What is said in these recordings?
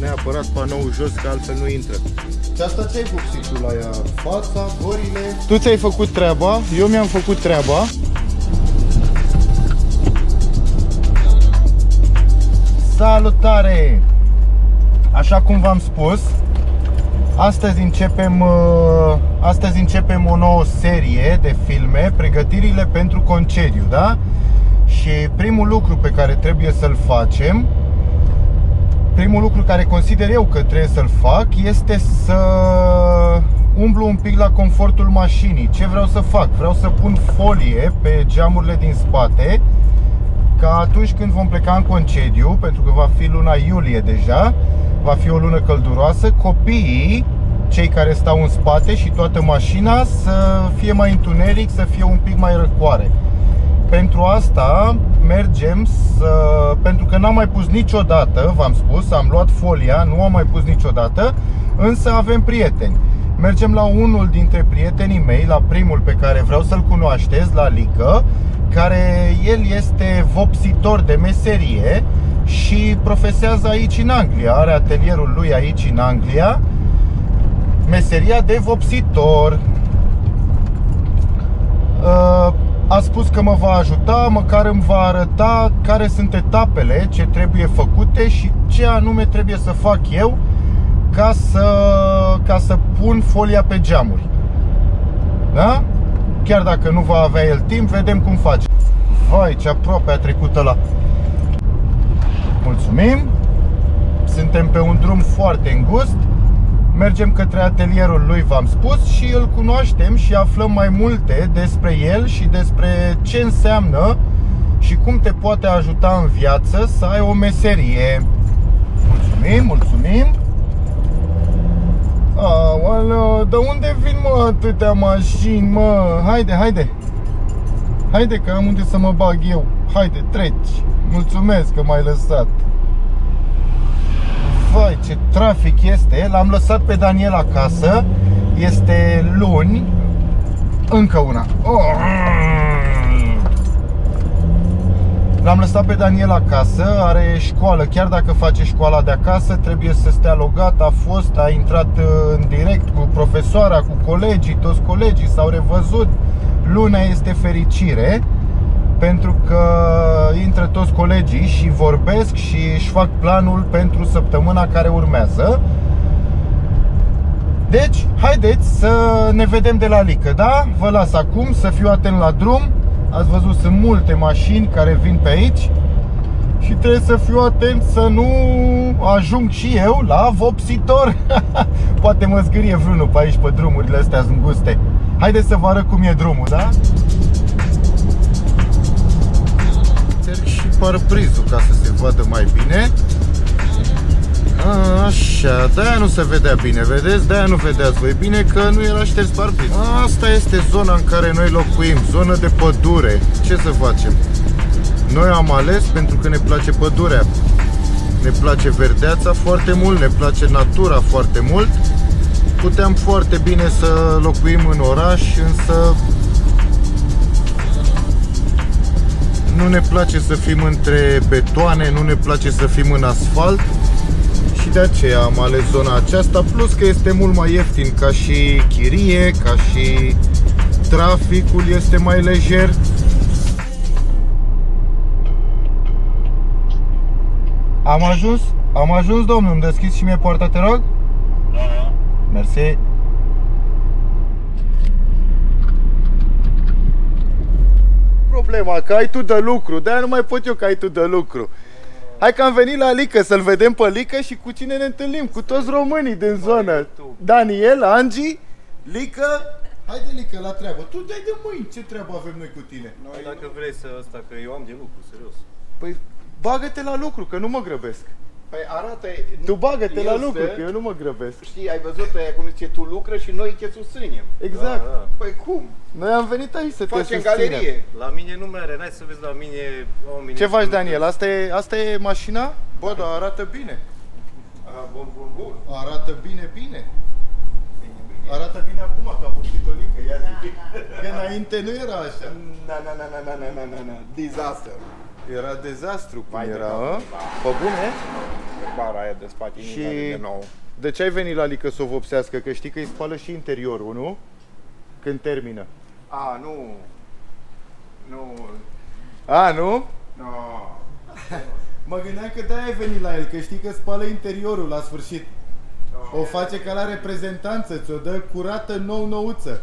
neapărat panoul jos, că altfel nu intră. Și asta ce ai vopsit tu la ea? Fața, gorile? Tu ți-ai făcut treaba, eu mi-am făcut treaba. Salutare! Așa cum v-am spus, astăzi începem, uh, astăzi începem o nouă serie de filme, pregătirile pentru concediu, da? Și primul lucru pe care trebuie să-l facem primul lucru care consider eu că trebuie să-l fac este să umblu un pic la confortul mașinii. Ce vreau să fac? Vreau să pun folie pe geamurile din spate ca atunci când vom pleca în concediu, pentru că va fi luna iulie deja, va fi o lună călduroasă, copiii, cei care stau în spate și toată mașina să fie mai întuneric, să fie un pic mai răcoare. Pentru asta mergem să... Pentru că n-am mai pus niciodată, v-am spus, am luat folia, nu am mai pus niciodată, însă avem prieteni. Mergem la unul dintre prietenii mei, la primul pe care vreau să-l cunoașteți, la Lică, care el este vopsitor de meserie și profesează aici în Anglia, are atelierul lui aici în Anglia, meseria de vopsitor. Uh, a spus că mă va ajuta, măcar îmi va arăta care sunt etapele ce trebuie făcute și ce anume trebuie să fac eu ca să, ca să pun folia pe geamuri. Da? Chiar dacă nu va avea el timp, vedem cum face. Vai, ce aproape a trecut ăla. Mulțumim. Suntem pe un drum foarte îngust mergem către atelierul lui, v-am spus, și îl cunoaștem și aflăm mai multe despre el și despre ce înseamnă și cum te poate ajuta în viață să ai o meserie. Mulțumim, mulțumim! Aoleu, de unde vin mă atâtea mașini, mă? Haide, haide! Haide că am unde să mă bag eu. Haide, treci! Mulțumesc că m-ai lăsat! Vai ce trafic este. L-am lăsat pe Daniel acasă. Este luni. Încă una. Oh. L-am lăsat pe Daniel acasă, are școală, chiar dacă face școala de acasă, trebuie să stea logat, a fost, a intrat uh, în direct cu profesoara, cu colegii, toți colegii s-au revăzut. Luna este fericire pentru că intră toți colegii și vorbesc și își fac planul pentru săptămâna care urmează. Deci, haideți să ne vedem de la Lică, da? Vă las acum să fiu atent la drum. Ați văzut, sunt multe mașini care vin pe aici și trebuie să fiu atent să nu ajung și eu la vopsitor. Poate mă zgârie vreunul pe aici pe drumurile astea înguste. Haideți să vă arăt cum e drumul, da? Parbrizul ca să se vadă mai bine. A, Așa, de-aia nu se vedea bine, vedeți? De-aia nu vedeați voi bine că nu era șters parbrizul Asta este zona în care noi locuim, zonă de pădure. Ce să facem? Noi am ales pentru că ne place pădurea. Ne place verdeața foarte mult, ne place natura foarte mult. Puteam foarte bine să locuim în oraș, însă nu ne place să fim între betoane, nu ne place să fim în asfalt și de aceea am ales zona aceasta, plus că este mult mai ieftin ca și chirie, ca și traficul este mai lejer. Am ajuns? Am ajuns, domnul, îmi deschizi și mie poarta, te rog? Da. Mersi. Problema, că ai tu de lucru. De-aia nu mai pot eu că ai tu de lucru. Hai că am venit la Lică să-l vedem pe Lică și cu cine ne întâlnim? Cu toți românii din zonă. Daniel, Angi, Lică. Haide, Lică, la treabă. Tu dai de mâini. Ce treabă avem noi cu tine? Noi, dacă vrei să ăsta, că eu am de lucru, serios. Păi, bagă-te la lucru, că nu mă grăbesc. Păi arată... Tu bagă-te la lucru, că eu nu mă grăbesc. Știi, ai văzut aia cum zice, tu lucră și noi te susținem. Exact. Da, da. Păi cum? Noi am venit aici să Facem te susținem. galerie. La mine nu mai are, n-ai să vezi la mine oamenii. Ce faci, Daniel? Asta e, asta e mașina? Bă, dar arată bine. A, bun, bun, bun. Arată bine, bine. Arată bine acum, că a făcut o lică, ia zic. Că înainte nu era așa. Na, na, na, na, na, na, na, na, na. Disaster. Era dezastru cum Vai de era, cap. a? Pe bune? Bara aia de spate Și- și... de nou. De ce ai venit la Lică să o vopsească? Că știi că îi spală și interiorul, nu? Când termină. A, nu. Nu. A, nu? No. Mă gândeam că de-aia ai venit la el, că știi că spală interiorul la sfârșit. O face ca la reprezentanță, ți-o dă curată nou-nouță.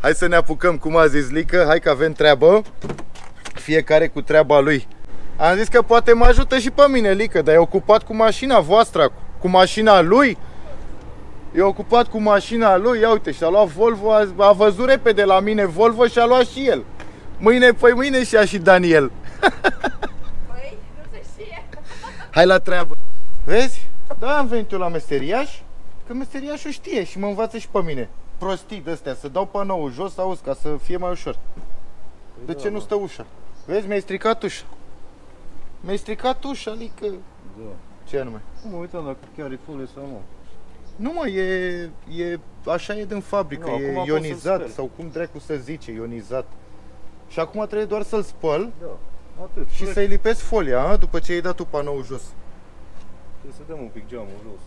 Hai să ne apucăm, cum a zis Lică, hai că avem treabă. Fiecare cu treaba lui. Am zis că poate mă ajută și pe mine, Lică, dar e ocupat cu mașina voastră, cu mașina lui. E ocupat cu mașina lui, ia uite, și-a luat Volvo, a, a văzut repede la mine Volvo și a luat și el. Mâine, păi mâine și-a și Daniel. Păi, nu se știe. Hai la treabă. Vezi? Da, am venit eu la meseriaș, că meseriașul știe și mă învață și pe mine. Prostii de astea, să dau panou jos, auzi, ca să fie mai ușor. De ce nu stă ușa? Vezi, mi-ai stricat ușa. Mi-ai stricat ușa, adică... Da. Ce anume? Mă uitam dacă chiar e folie sau nu. Nu mă, e, e, așa e din fabrică, Nu, acum e poți ionizat să-l sau cum dracu să zice, ionizat. Și acum trebuie doar să-l spăl Da. Atât. și Trebuie- să-i lipesc folia, a? după ce ai dat tu panou jos. Trebuie să dăm un pic geamul jos.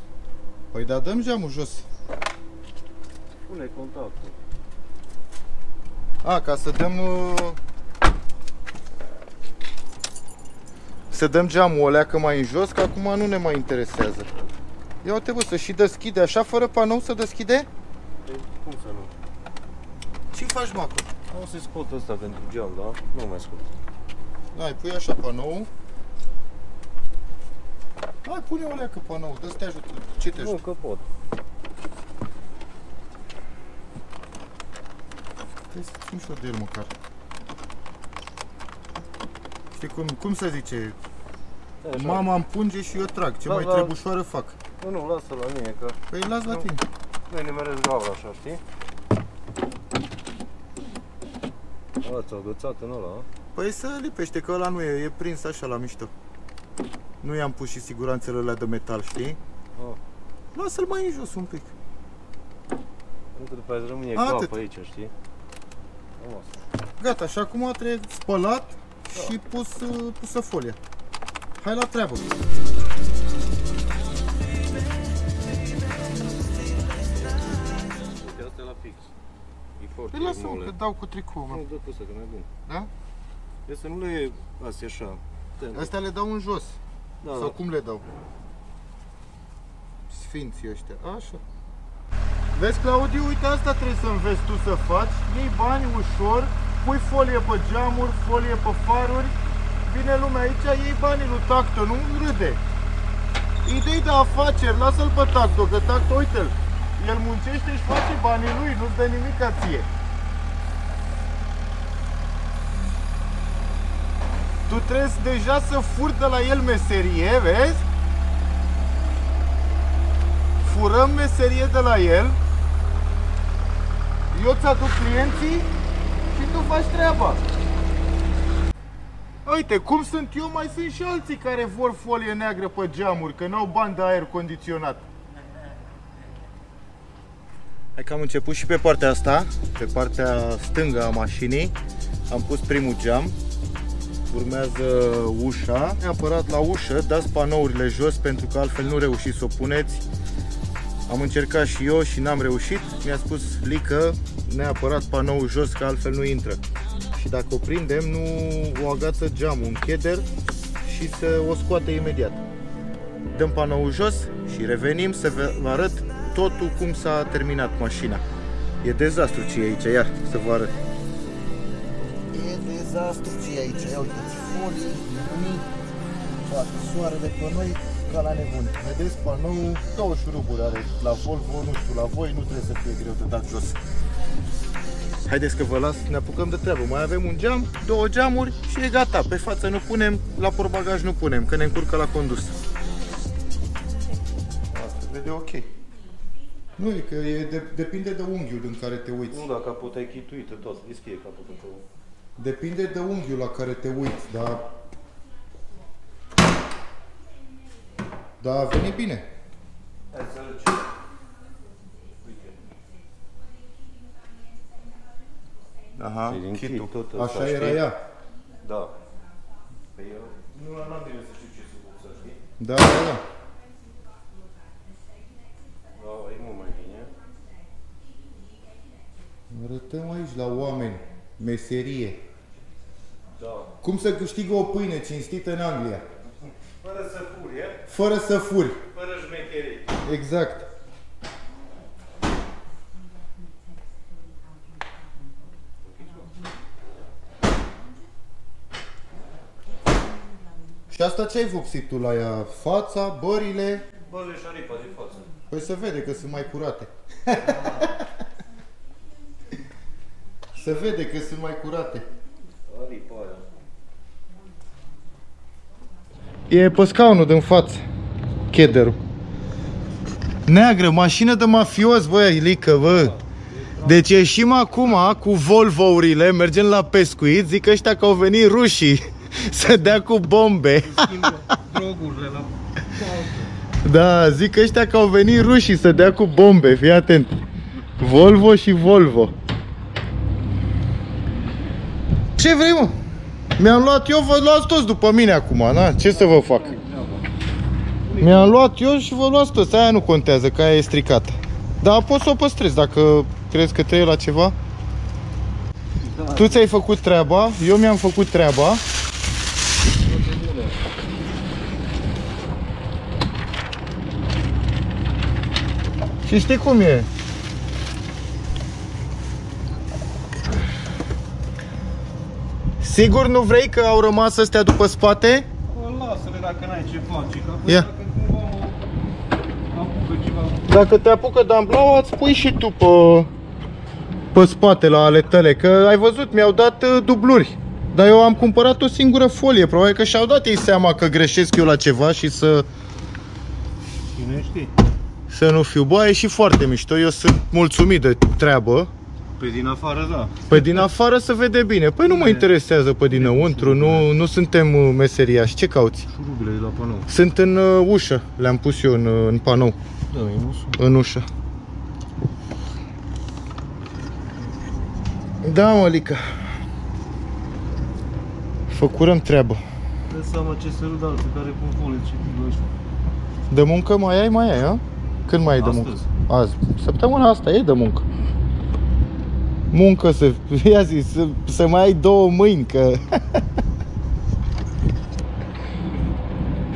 Păi da, dăm geamul jos. Pune contactul. A, ca să dăm... uh, Să dăm geamul o leacă mai în jos, că acum nu ne mai interesează. Ia uite bă, să și deschide așa, fără panou să deschide? Păi, cum să nu? Ce faci, mă, acum? O să-i scot ăsta pentru geam, da? Nu mai scot. Hai, pui așa panou. Hai, pune o leacă panou, dă să te ajută. Ce te Nu, ajută? că pot. Hai să țin și eu de el măcar. Știi cum, cum se zice? Da, așa. Mama îmi punge și eu trag. Ce Da, mai da. trebușoară fac. Nu, nu, lasă la mine, că Păi las la Nu. tine. noi ne meresc gaura așa, știi? A, ți-au agățat în ăla, a? Păi să lipește, că ăla nu e, e prins așa la mișto. Nu i-am pus și siguranțele alea de metal, știi? Ah. Lasă-l mai în jos un pic. Nu că după aia îți rămâne Atât. groapă aici, știi? Frumos. Gata, și acum trebuie spălat și pus, uh, pusă folia. Hai la treabă. Uite, asta e la fix. E foarte Păi lasă mole. că dau cu tricou, mă. Nu, dă cu ăsta, că mai bun. Da? E să nu le astea așa. Ten. Astea le dau în jos. Da, Sau da. cum le dau? Sfinții ăștia. Așa. Vezi, Claudiu, uite asta trebuie să înveți tu să faci. Iei bani ușor, pui folie pe geamuri, folie pe faruri, vine lumea aici, iei banii lui Tacto, nu râde. Idei de afaceri, lasă-l pe Tacto, că Tacto, uite-l, el muncește și face banii lui, nu-ți dă nimic ție. Tu trebuie deja să furi de la el meserie, vezi? Furăm meserie de la el. Eu ți-aduc clienții și tu faci treaba. Uite, cum sunt eu, mai sunt și alții care vor folie neagră pe geamuri, că n-au bani de aer condiționat. Hai că am început și pe partea asta, pe partea stângă a mașinii. Am pus primul geam, urmează ușa. Neapărat la ușă dați panourile jos pentru că altfel nu reușiți să o puneți. Am încercat și eu și n-am reușit. Mi-a spus Lică, neapărat panou jos că altfel nu intră. Și dacă o prindem, nu o agață geamul în cheder și să o scoate imediat. Dăm panoul jos și revenim să vă vă arăt totul cum s-a terminat mașina. E dezastru ce e aici, iar să vă arăt. E dezastru ce e aici, ia uitați, folii, lumini, toate soarele pe noi ca la nebun. Vedeți, panoul, două șuruburi are la Volvo, nu știu, la voi nu trebuie să fie greu de dat jos. Haideți că vă las, ne apucăm de treabă. Mai avem un geam, două geamuri și e gata. Pe față nu punem, la porbagaj nu punem, că ne încurcă la condus. Asta vede ok. Nu, e că e de, depinde de unghiul în care te uiți. Nu, dacă capot ai chituită tot, deschide capotul tău. Depinde de unghiul la care te uiți, dar... Dar a venit bine. Hai Aha, E din chitul. chit tot ăsta, Așa era știi? ea. Da. Păi eu nu n-am bine să știi Da, da, da. Da, e mult mai bine. Arătăm aici la oameni. Meserie. Da. Cum să câștigă o pâine cinstită în Anglia? Fără să furi, e? Fără să furi. Fără șmecherii. Exact. Și asta ce ai vopsit tu la ea? Fața, bările? Băle și aripa de față. Păi se vede că sunt mai curate. se vede că sunt mai curate. Aripa aia. E pe scaunul din față. Chederul. Neagră, mașină de mafios, bă, Ilică, bă. Deci ieșim acum cu Volvo-urile, mergem la pescuit, zic ăștia că au venit rușii să dea cu bombe. Drogurile la... Da, zic ăștia că au venit rușii să dea cu bombe, fii atent. Volvo și Volvo. Ce vrei, mă? Mi-am luat eu, vă luați toți după mine acum, na? Ce să vă fac? Mi-am luat eu și vă luați toți, aia nu contează, că aia e stricată. Dar poți să o păstrezi dacă crezi că trebuie la ceva. Tu ți-ai făcut treaba, eu mi-am făcut treaba. Și știi cum e? Sigur nu vrei că au rămas astea după spate? Lasă-le dacă n-ai ce face, că Ia. dacă cumva mă apucă ceva... Dacă te apucă Damblau, îți pui și tu pe, pe spate la ale tale, că ai văzut, mi-au dat uh, dubluri. Dar eu am cumpărat o singură folie, probabil că și-au dat ei seama că greșesc eu la ceva și să, Cine știe? Să nu fiu. Bă, e și foarte mișto, eu sunt mulțumit de treabă. Pe din afară, da. Pe din afară se vede bine. Păi nu mă interesează pe dinăuntru, nu, nu suntem uh, meseriași. Ce cauți? Șurubile de la panou. Sunt în uh, ușă, le-am pus eu în, uh, în panou, Da, e musul. în ușă. Da, mălică. Făcurăm treabă. Dă seama ce se râd alții care pun fole ce kilo ăștia. De muncă mai ai, mai ai, a? Când mai ai de muncă? Astăzi. Azi. Săptămâna asta e de muncă. Muncă să, ia zi, să, să mai ai două mâini, că...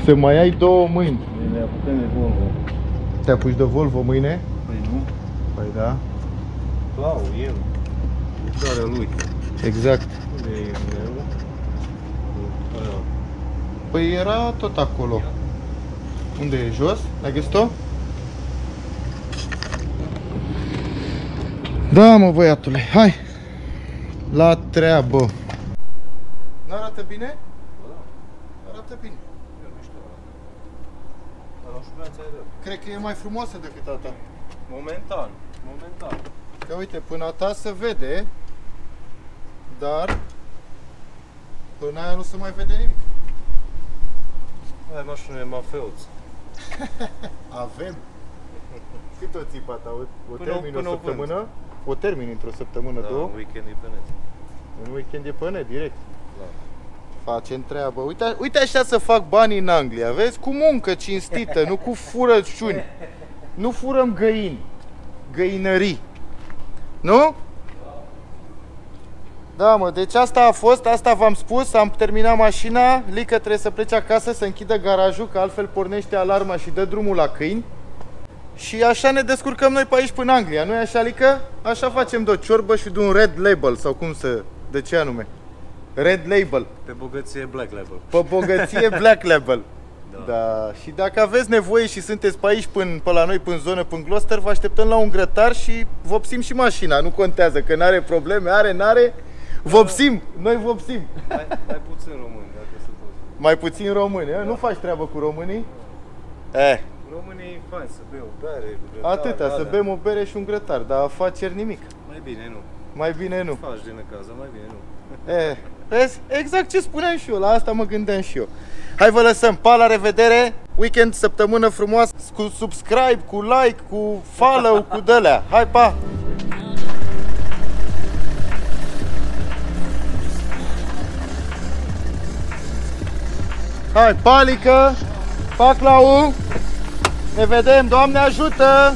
să mai ai două mâini. Ne apucăm de Volvo. Te apuci de Volvo mâine? Păi nu? Păi da. Clau, el. Lucrarea lui. Exact. Unde e el? Aia. Păi era tot acolo. Unde e? Jos? Ai găsit-o? Da, mă, băiatule, hai! La treabă! Nu arată bine? Arată bine. Dar nu știu ți-ai rău. Cred că e mai frumoasă decât a ta. Momentan. Momentan. Că uite, până a ta se vede, dar până aia nu se mai vede nimic. Ai mașină e mafeuț. Avem. Cât o țipa ta? O, o Până- termin până o o săptămână? O termin într-o săptămână, Da, două? weekend e pe net. În weekend e pe net, direct. Da. Facem treabă. Uite, uite așa să fac bani în Anglia, vezi? Cu muncă cinstită, nu cu furășciuni. Nu furăm găini. Găinării. Nu? Da, mă, deci asta a fost, asta v-am spus, am terminat mașina, Lică trebuie să plece acasă să închidă garajul, că altfel pornește alarma și dă drumul la câini. Și așa ne descurcăm noi pe aici până în Anglia, nu-i așa, Lică? Așa facem de o ciorbă și de un red label, sau cum să, de ce anume? Red label. Pe bogăție Black Label. Pe bogăție Black Label. Da. Da. Și dacă aveți nevoie și sunteți pe aici, până, pe la noi, până în zonă, până în Gloucester, vă așteptăm la un grătar și vopsim și mașina. Nu contează, că n-are probleme, are, n-are. Vopsim, noi vopsim. Mai, mai puțin români, dacă se poate. Mai puțin români, a? nu faci treabă cu românii? Eh, Românii e fain să bea o bere, grătar, atâta, să alea. bem o bere și un grătar, dar afaceri nimic. Mai bine nu. Mai bine nu. Faci din acasă, mai bine nu. Eh, vezi? Exact ce spuneam și eu, la asta mă gândeam și eu. Hai vă lăsăm, pa, la revedere, weekend, săptămână frumoasă, cu subscribe, cu like, cu follow, cu dălea. Hai, pa! Hai, palică! Pa, Clau! Ne vedem, Doamne ajută!